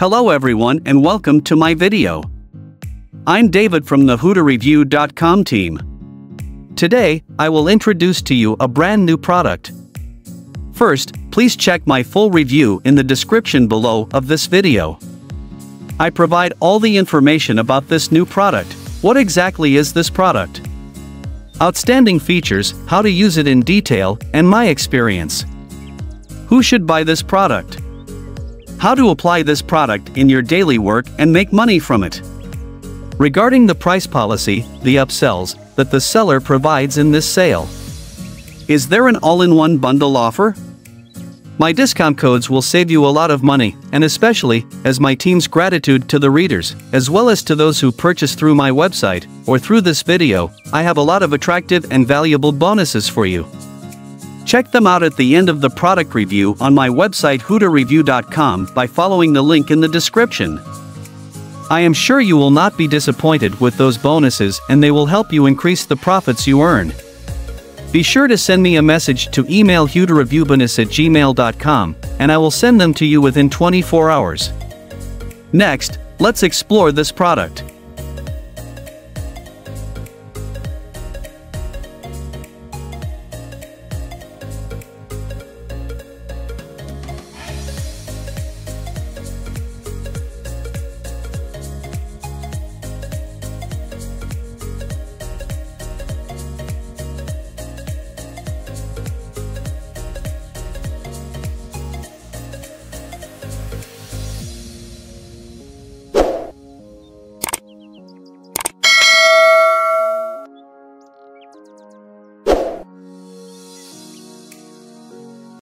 Hello everyone and welcome to my video. I'm David from the HudaReview.com team. Today, I will introduce to you a brand new product. First, please check my full review in the description below of this video. I provide all the information about this new product. What exactly is this product? Outstanding features, how to use it in detail, and my experience. Who should buy this product? How to apply this product in your daily work and make money from it. Regarding the price policy, the upsells, that the seller provides in this sale. Is there an all-in-one bundle offer? My discount codes will save you a lot of money, and especially, as my team's gratitude to the readers, as well as to those who purchase through my website, or through this video, I have a lot of attractive and valuable bonuses for you. Check them out at the end of the product review on my website hudareview.com by following the link in the description. I am sure you will not be disappointed with those bonuses and they will help you increase the profits you earn. Be sure to send me a message to email hudareviewbonus at gmail.com, and I will send them to you within 24 hours. Next, let's explore this product.